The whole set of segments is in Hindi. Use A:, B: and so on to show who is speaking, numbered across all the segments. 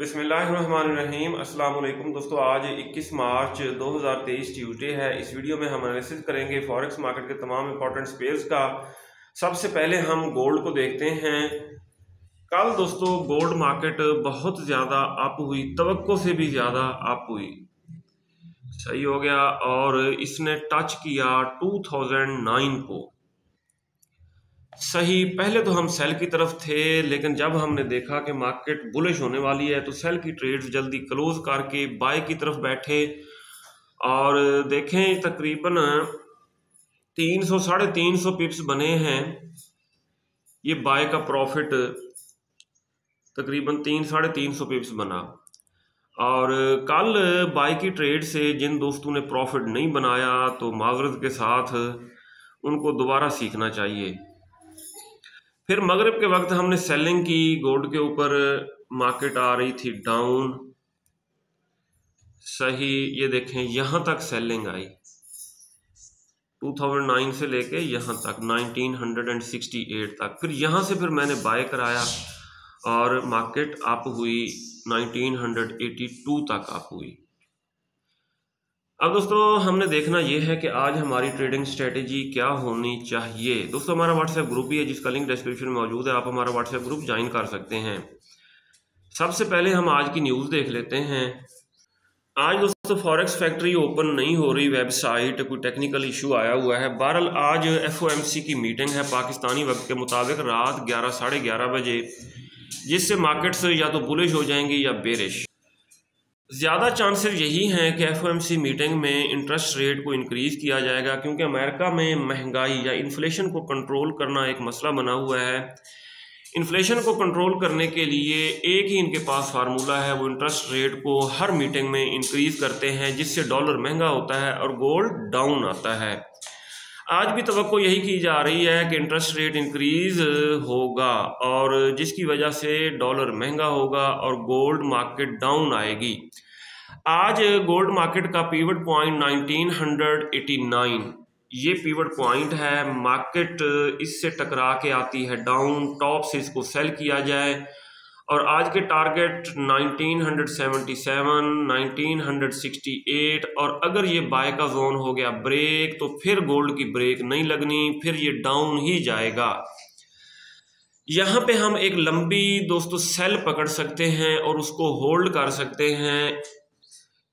A: बिसमीम अस्सलाम दोस्तों, आज 21 मार्च 2023 ट्यूसडे है। इस वीडियो में हम एनालिसिस करेंगे फॉरेक्स मार्केट के तमाम इंपॉर्टेंट स्पेयर्स का। सबसे पहले हम गोल्ड को देखते हैं। कल दोस्तों गोल्ड मार्केट बहुत ज़्यादा अप हुई तो से भी ज़्यादा अप हुई। सही हो गया, और इसने टच किया 2009 को। सही, पहले तो हम सेल की तरफ़ थे, लेकिन जब हमने देखा कि मार्केट बुलिश होने वाली है तो सेल की ट्रेड्स जल्दी क्लोज करके बाय की तरफ़ बैठे और देखें, तकरीबन तीन सौ, साढ़े तीन सौ पिप्स बने हैं। ये बाय का प्रॉफिट तकरीबन तीन, साढ़े तीन सौ पिप्स बना। और कल बाय की ट्रेड से जिन दोस्तों ने प्रॉफिट नहीं बनाया तो माजरत के साथ उनको दोबारा सीखना चाहिए। फिर मगरब के वक्त हमने सेलिंग की गोल्ड के ऊपर मार्केट आ रही थी डाउन सही, ये देखें, यहाँ तक सेलिंग आई। 2009 से लेके यहाँ तक 1968 तक। फिर यहाँ से फिर मैंने बाय कराया और मार्केट अप हुई 1982 तक अप हुई। अब दोस्तों, हमने देखना यह है कि आज हमारी ट्रेडिंग स्ट्रेटेजी क्या होनी चाहिए। दोस्तों, हमारा व्हाट्सएप ग्रुप भी है, जिसका लिंक डिस्क्रिप्शन में मौजूद है, आप हमारा व्हाट्सएप ग्रुप ज्वाइन कर सकते हैं। सबसे पहले हम आज की न्यूज़ देख लेते हैं। आज दोस्तों फॉरेक्स फैक्ट्री ओपन नहीं हो रही वेबसाइट कोई टेक्निकल इशू आया हुआ है। बहरहाल, आज FOMC की मीटिंग है, पाकिस्तानी वक्त के मुताबिक रात ग्यारह, साढ़े ग्यारह बजे, जिससे मार्केट्स या तो बुलिश हो जाएँगी या बेरिश ज़्यादा चांसेस यही हैं कि एफ़ मीटिंग में इंटरेस्ट रेट को इंक्रीज़ किया जाएगा, क्योंकि अमेरिका में महँगाई या इन्फ्लेशन को कंट्रोल करना एक मसला बना हुआ है। इन्फ्लेशन को कंट्रोल करने के लिए एक ही इनके पास फार्मूला है, वो इंटरेस्ट रेट को हर मीटिंग में इंक्रीज़ करते हैं, जिससे डॉलर महँगा होता है और गोल्ड डाउन आता है। आज भी तो यही की जा रही है कि इंटरेस्ट रेट इंक्रीज़ होगा और जिसकी वजह से डॉलर महँगा होगा और गोल्ड मार्केट डाउन आएगी। आज गोल्ड मार्केट का पीवट पॉइंट 1989 ये पीवट पॉइंट है मार्केट इससे टकरा के आती है डाउन टॉप से इसको सेल किया जाए। और आज के टारगेट 1977, 1968 और अगर ये बाय का जोन हो गया ब्रेक तो फिर गोल्ड की ब्रेक नहीं लगनी फिर ये डाउन ही जाएगा। यहाँ पे हम एक लंबी दोस्तों सेल पकड़ सकते हैं और उसको होल्ड कर सकते हैं।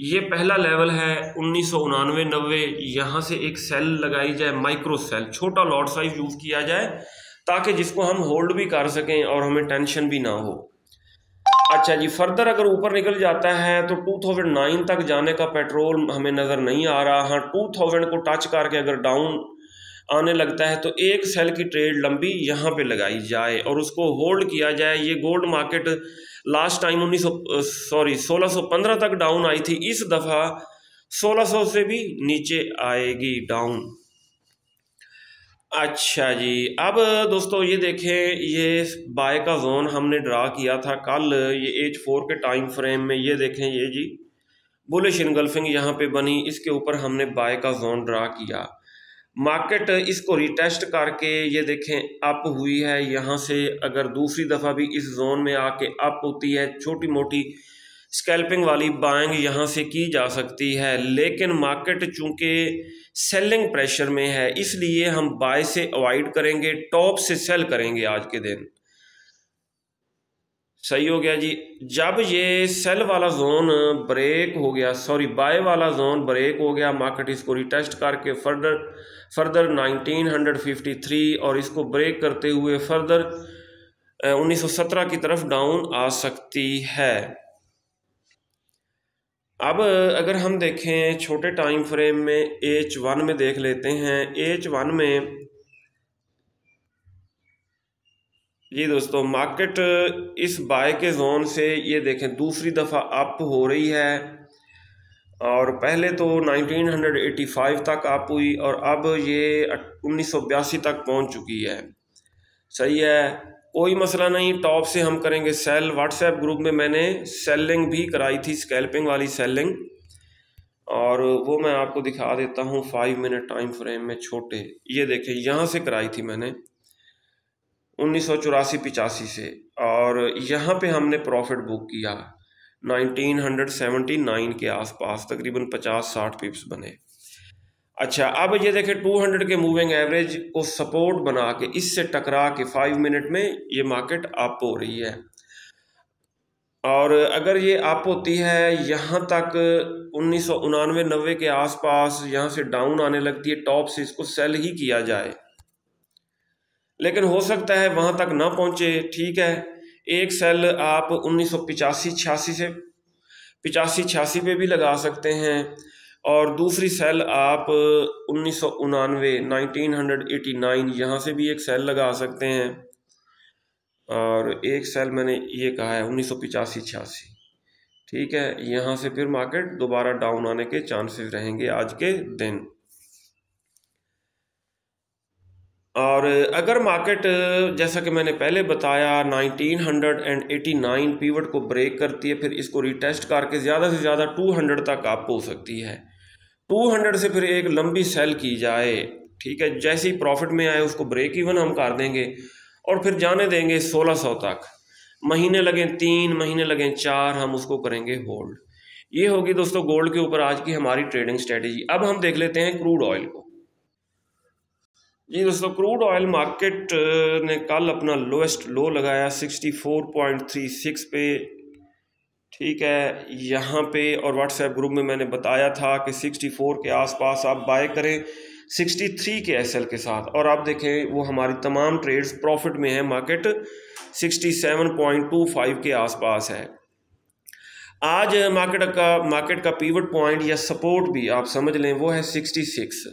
A: ये पहला लेवल है उन्नीस सौ उनानवे नब्बे यहाँ से एक सेल लगाई जाए माइक्रो सेल छोटा लॉट साइज़ यूज़ किया जाए ताकि जिसको हम होल्ड भी कर सकें और हमें टेंशन भी ना हो। अच्छा जी, फर्दर अगर ऊपर निकल जाता है तो 2009 तक जाने का पेट्रोल हमें नज़र नहीं आ रहा। हाँ 2000 को टच करके अगर डाउन आने लगता है तो एक सेल की ट्रेड लंबी यहाँ पे लगाई जाए और उसको होल्ड किया जाए। ये गोल्ड मार्केट लास्ट टाइम उन्नीस सौ सॉरी 1615 तक डाउन आई थी। इस दफ़ा 1600 से भी नीचे आएगी डाउन अच्छा जी। अब दोस्तों ये देखें, ये बाय का जोन हमने ड्रा किया था कल, ये एज फोर के टाइम फ्रेम में, ये देखें ये जी। बुलिश इनगल्फिंग यहाँ पे बनी, इसके ऊपर हमने बाय का जोन ड्रा किया। मार्केट इसको रिटेस्ट करके ये देखें अप हुई है, यहाँ से अगर दूसरी दफ़ा भी इस जोन में आके अप होती है छोटी मोटी स्कैल्पिंग वाली बाइंग यहाँ से की जा सकती है, लेकिन मार्केट चूँकि सेलिंग प्रेशर में है, इसलिए हम बाय से अवॉइड करेंगे टॉप से सेल करेंगे आज के दिन। सही हो गया जी। जब ये सेल वाला जोन ब्रेक हो गया सॉरी बाय वाला जोन ब्रेक हो गया मार्केट इसको रिटेस्ट करके फर्दर फर्दर 1953 और इसको ब्रेक करते हुए फर्दर 1917 की तरफ़ डाउन आ सकती है। अब अगर हम देखें छोटे टाइम फ्रेम में एच वन में देख लेते हैं। एच वन में जी दोस्तों मार्केट इस बाय के जोन से ये देखें, दूसरी दफ़ा अप हो रही है। और पहले तो 1985 तक अप हुई और अब ये उन्नीस सौ बयासी तक पहुँच चुकी है। सही है। कोई मसला नहीं टॉप से हम करेंगे सेल व्हाट्सएप ग्रुप में मैंने सेलिंग भी कराई थी स्कैल्पिंग वाली सेलिंग और वो मैं आपको दिखा देता हूँ फाइव मिनट टाइम फ्रेम में छोटे. ये देखें, यहाँ से कराई थी मैंने उन्नीस सौ चौरासी पिचासी से और यहाँ पे हमने प्रॉफिट बुक किया 1979 के आसपास, तकरीबन 50-60 पिप्स बने। अच्छा अब ये देखें 200 के मूविंग एवरेज को सपोर्ट बना के, इससे टकरा के फाइव मिनट में ये मार्केट अप हो रही है। और अगर ये अप होती है, यहाँ तक उन्नीस सौ नब्बे के आसपास यहाँ से डाउन आने लगती है टॉप से इसको सेल ही किया जाए। लेकिन हो सकता है वहाँ तक ना पहुँचे, ठीक है। एक सेल आप उन्नीस सौ पिचासी छियासी से, पिचासी छियासी पे भी लगा सकते हैं। और दूसरी सेल आप, उन्नीस सौ उनानवे, नाइनटीन हंड्रेड एटी नाइन, यहाँ से भी एक सेल लगा सकते हैं। और एक सेल मैंने ये कहा है, उन्नीस सौ पिचासी छियासी। ठीक है, यहाँ से फिर मार्केट दोबारा डाउन आने के चांसेस रहेंगे आज के दिन। और अगर मार्केट जैसा कि मैंने पहले बताया 1989 पीवट को ब्रेक करती है, फिर इसको रिटेस्ट करके ज़्यादा से ज़्यादा 200 तक आप हो सकती है। 200 से फिर एक लंबी सेल की जाए, ठीक है? जैसे ही प्रॉफिट में आए, उसको ब्रेक इवन हम कर देंगे और फिर जाने देंगे 1600 तक। महीने लगें तीन, महीने लगें चार, हम उसको करेंगे होल्ड ये होगी दोस्तों गोल्ड के ऊपर आज की हमारी ट्रेडिंग स्ट्रेटेजी अब हम देख लेते हैं क्रूड ऑयल को। जी दोस्तों क्रूड ऑयल मार्केट ने कल अपना लोएस्ट लो लगाया 64.36 पे। ठीक है, यहाँ पे और व्हाट्सएप ग्रुप में मैंने बताया था कि 64 के आसपास आप बाय करें 63 के एसएल के साथ। और आप देखें, वो हमारी तमाम ट्रेड्स प्रॉफिट में है मार्केट 67.25 के आसपास है। आज मार्केट का मार्केट का पीवट पॉइंट या सपोर्ट भी आप समझ लें, वो है 66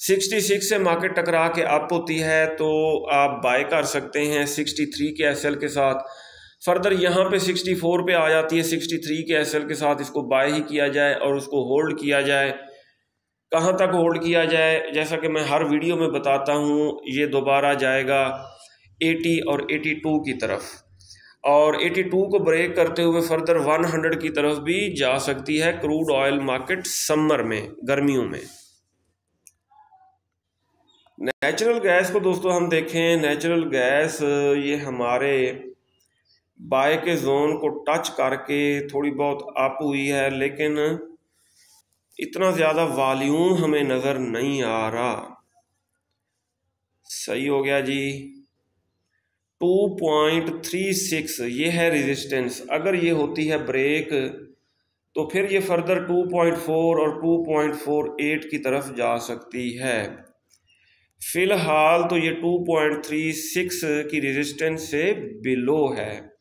A: 66 से मार्केट टकरा के अप होती है तो आप बाय कर सकते हैं 63 के एसएल के साथ। फर्दर यहाँ पे 64 पे आ जाती है 63 के एसएल के साथ इसको बाय ही किया जाए और उसको होल्ड किया जाए। कहाँ तक होल्ड किया जाए? जैसा कि मैं हर वीडियो में बताता हूँ, ये दोबारा जाएगा 80 और 82 की तरफ़। और 82 को ब्रेक करते हुए फर्दर 100 की तरफ़ भी जा सकती है क्रूड ऑयल मार्केट समर में, गर्मियों में। नेचुरल गैस को दोस्तों हम देखें नेचुरल गैस ये हमारे बाय के जोन को टच करके थोड़ी बहुत अप हुई है, लेकिन इतना ज़्यादा वॉल्यूम हमें नज़र नहीं आ रहा। सही हो गया जी। 2.36 ये है रेजिस्टेंस अगर ये होती है ब्रेक तो फिर ये फर्दर 2.4 और 2.48 की तरफ़ जा सकती है। फ़िलहाल तो ये 2.36 की रेजिस्टेंस से बिलो है।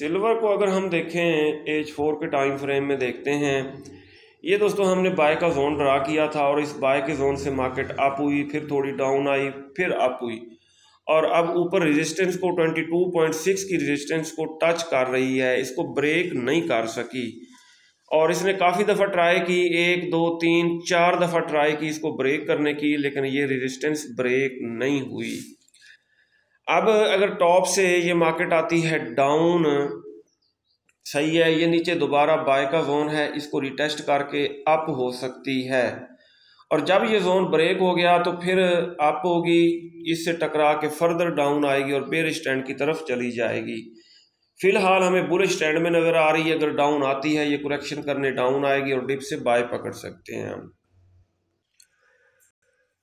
A: सिल्वर को अगर हम देखें, एज फोर के टाइम फ्रेम में देखते हैं, ये दोस्तों हमने बाय का जोन ड्रा किया था और इस बाय के जोन से मार्केट अप हुई, फिर थोड़ी डाउन आई, फिर अप हुई। और अब ऊपर रेजिस्टेंस को 22.6 की रेजिस्टेंस को टच कर रही है, इसको ब्रेक नहीं कर सकी। और इसने काफ़ी दफ़ा ट्राई की, एक, दो, तीन, चार दफ़ा ट्राई की इसको ब्रेक करने की, लेकिन ये रेजिस्टेंस ब्रेक नहीं हुई। अब अगर टॉप से ये मार्केट आती है डाउन सही है, ये नीचे दोबारा बाय का जोन है, इसको रिटेस्ट करके अप हो सकती है। और जब ये जोन ब्रेक हो गया तो फिर अप होगी, इससे टकरा के फर्दर डाउन आएगी और बेर स्टैंड की तरफ़ चली जाएगी। फ़िलहाल हमें बुलिश स्टैंड में नज़र आ रही है, अगर डाउन आती है, ये करेक्शन करने डाउन आएगी और डिप से बाय पकड़ सकते हैं हम।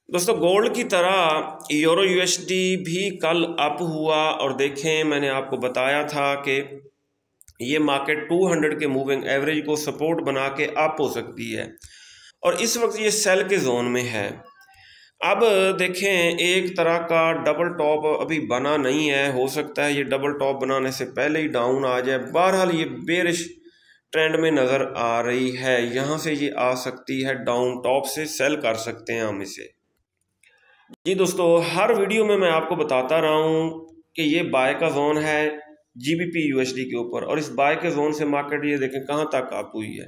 A: दोस्तों गोल्ड की तरह यूरो यूएसडी भी कल अप हुआ और देखें, मैंने आपको बताया था कि ये मार्केट 200 के मूविंग एवरेज को सपोर्ट बना के अप हो सकती है। और इस वक्त ये सेल के जोन में है। अब देखें, एक तरह का डबल टॉप अभी बना नहीं है। हो सकता है ये डबल टॉप बनाने से पहले ही डाउन आ जाए। बहरहाल ये बेरिश ट्रेंड में नज़र आ रही है। यहाँ से ये आ सकती है डाउन टॉप से सेल कर सकते हैं हम इसे। जी दोस्तों, हर वीडियो में मैं आपको बताता रहा हूँ कि ये बाय का जोन है जीबीपी यूएसडी के ऊपर और इस बाय के जोन से मार्केट ये देखें कहाँ तक आप हुई है।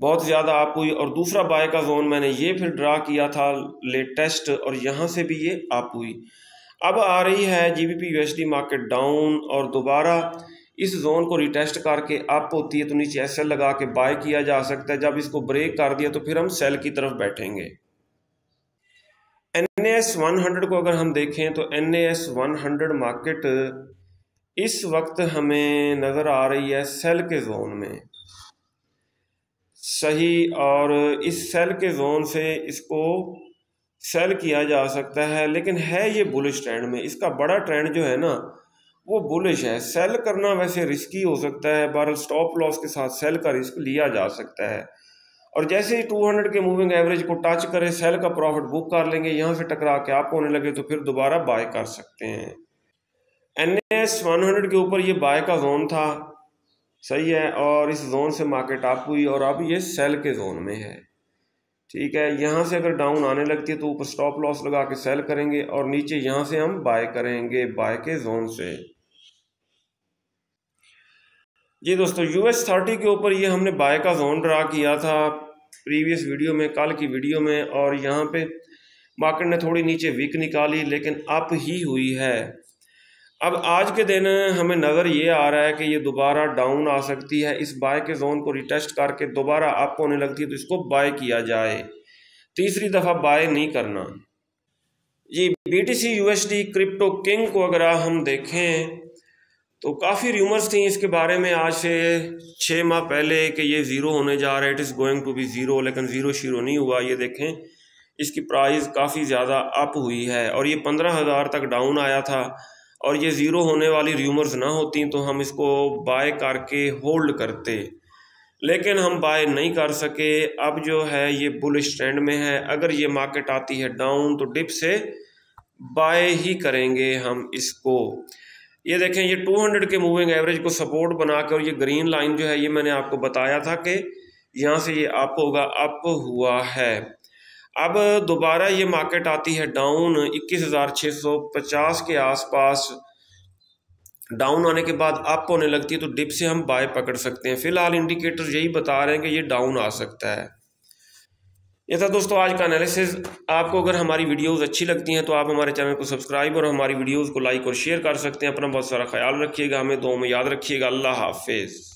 A: बहुत ज़्यादा आप हुई और दूसरा बाय का जोन मैंने ये फिर ड्रा किया था लेटेस्ट और यहाँ से भी ये आप हुई। अब आ रही है G B P USD market down और दोबारा इस जोन को रिटेस्ट करके अप होती है तो नीचे एस लगा के बाय किया जा सकता है। जब इसको ब्रेक कर दिया तो फिर हम सेल की तरफ़ बैठेंगे। एन एस वन हंड्रेड को अगर हम देखें तो N S one hundred market इस वक्त हमें नज़र आ रही है सेल के जोन में। सही और इस सेल के जोन से इसको सेल किया जा सकता है, लेकिन है ये बुलिश ट्रेंड में। इसका बड़ा ट्रेंड जो है ना, वो बुलिश है। सेल करना वैसे रिस्की हो सकता है बहरल स्टॉप लॉस के साथ सेल का रिस्क लिया जा सकता है। और जैसे ही 200 के मूविंग एवरेज को टच करे सेल का प्रॉफिट बुक कर लेंगे, यहाँ से टकरा के आप होने लगे तो फिर दोबारा बाय कर सकते हैं। एन एस वन के ऊपर ये बाय का जोन था, सही है, और इस जोन से मार्केट अप हुई और अब ये सेल के जोन में है। ठीक है, यहाँ से अगर डाउन आने लगती है तो ऊपर स्टॉप लॉस लगा के सेल करेंगे और नीचे यहाँ से हम बाय करेंगे बाय के जोन से। जी दोस्तों यू एस थर्टी के ऊपर ये हमने बाय का जोन ड्रा किया था प्रीवियस वीडियो में, कल की वीडियो में, और यहाँ पे मार्केट ने थोड़ी नीचे वीक निकाली, लेकिन अप ही हुई है। अब आज के दिन हमें नज़र ये आ रहा है कि ये दोबारा डाउन आ सकती है। इस बाय के जोन को रिटेस्ट करके दोबारा अप होने लगती है तो इसको बाय किया जाए। तीसरी दफ़ा बाय नहीं करना। G B T C U S D crypto king को अगर हम देखें तो काफ़ी र्यूमर्स थी इसके बारे में आज से छः माह पहले कि ये ज़ीरो होने जा रहा है it is going to be zero लेकिन ज़ीरो शीरो नहीं हुआ, ये देखें, इसकी प्राइस काफ़ी ज़्यादा अप हुई है और ये पंद्रह हज़ार तक डाउन आया था और ये ज़ीरो होने वाली र्यूमर्स ना होती तो हम इसको बाय करके होल्ड करते। लेकिन हम बाय नहीं कर सके, अब जो है ये बुलिश ट्रेंड में है, अगर ये मार्केट आती है डाउन तो डिप से बाय ही करेंगे हम इसको। ये देखें ये 200 के मूविंग एवरेज को सपोर्ट बना के और ये ग्रीन लाइन जो है ये मैंने आपको बताया था कि यहाँ से ये अप होगा अप हुआ है। अब दोबारा ये मार्केट आती है डाउन 21,650 के आसपास। डाउन आने के बाद अप होने लगती है तो डिप से हम बाय पकड़ सकते हैं। फ़िलहाल इंडिकेटर यही बता रहे हैं कि ये डाउन आ सकता है। ये था दोस्तों आज का एनालिसिस आपको अगर हमारी वीडियोस अच्छी लगती हैं तो आप हमारे चैनल को सब्सक्राइब और हमारी वीडियोस को लाइक और शेयर कर सकते हैं। अपना बहुत सारा ख्याल रखिएगा, हमें दो में याद रखिएगा। अल्लाह हाफिज़।